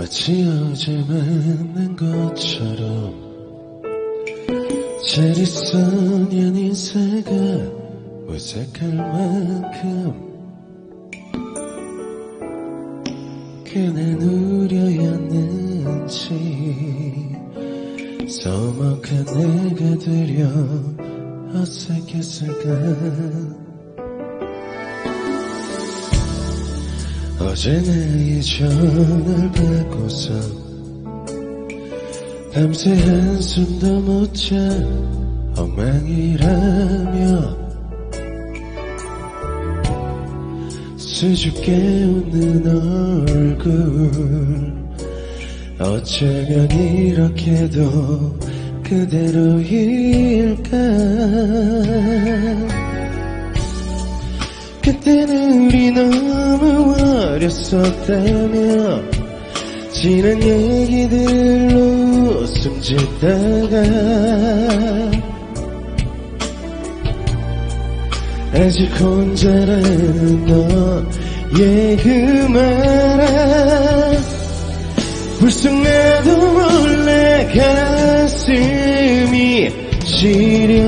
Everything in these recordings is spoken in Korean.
마치 어제 만난 것처럼 년 인사가 어색할 만큼 그날 우려였는지 서먹한 내가 되려 어색했을까 어제 나의 전화를 받고서 밤새 한숨도 못 자 엉망이라며 수줍게 웃는 얼굴. 어쩌면 이렇게도 그대로일까? 그때는 우리 너무 어렸었다며 지난 얘기들로 숨 짓다가 아직 혼자라는 너의 그 말아 불쑥 나도 몰래 가슴이 시려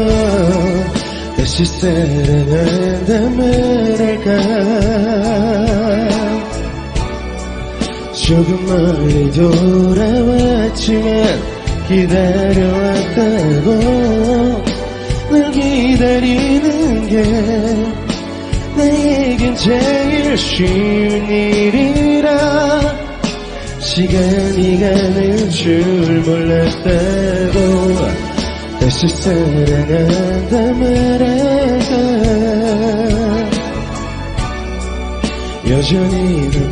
다시 사랑한다 말할까 조금 멀리 돌아왔지만 기다려왔다고 널 기다리는 게 나에겐 제일 쉬운 일이라 시간이 가는 줄 몰랐다고 다시 사랑한다 말할 여전히 는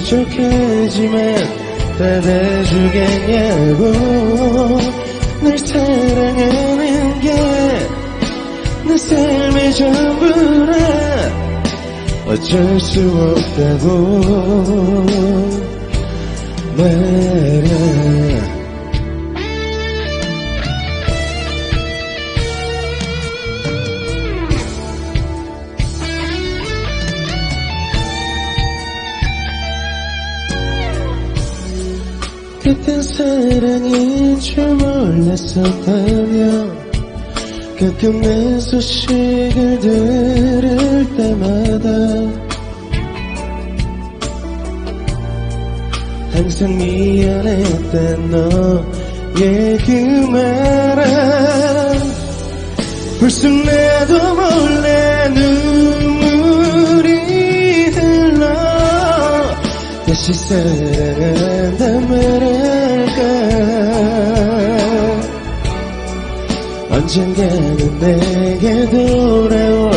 부족하지만 받아주겠냐고 널 사랑하는 게 내 삶의 전부라 어쩔 수 없다고 말 사랑인 줄 몰랐었다며 가끔 내 소식을 들을 때마다 항상 미안했던 너의 그 말아. 불쑥 나도 몰래 눈물이 흘러 다시 사랑한다 말할까 언젠가는 내게 돌아올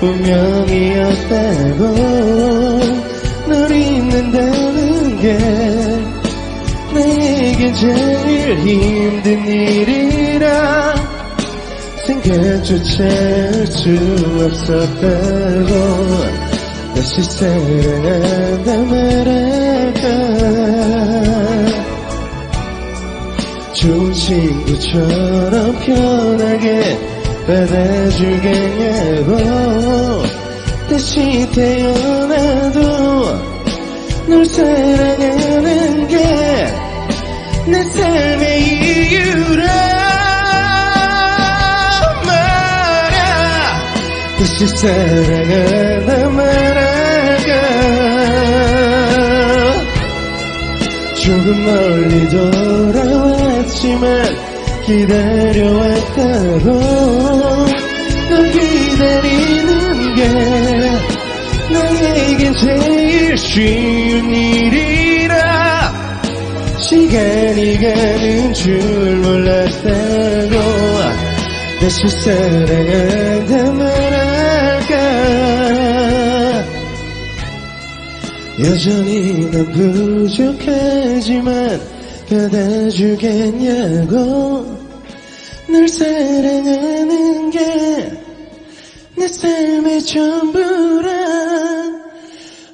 운명이었다고. 널 잊는다는 게 나에겐 제일 힘든 일이라 생각조차 할 수 없었다고. 다시 사랑한다 말할까 좋은 친구처럼 편하게 받아주겠냐고 다시 태어나도 널 사랑하는 게 내 삶의 이유라. 말야 다시 사랑하다 말아가. 조금 멀리 돌아 왔지만 기다려왔다고 널 기다리는 게 나에겐 제일 쉬운 일이라 시간이 가는 줄 몰랐다고 다시 사랑한다 말할까? 여전히 난 부족하지만 받아주겠냐고 널 사랑하는 게 내 삶의 전부라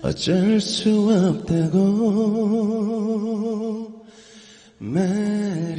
어쩔 수 없다고 말야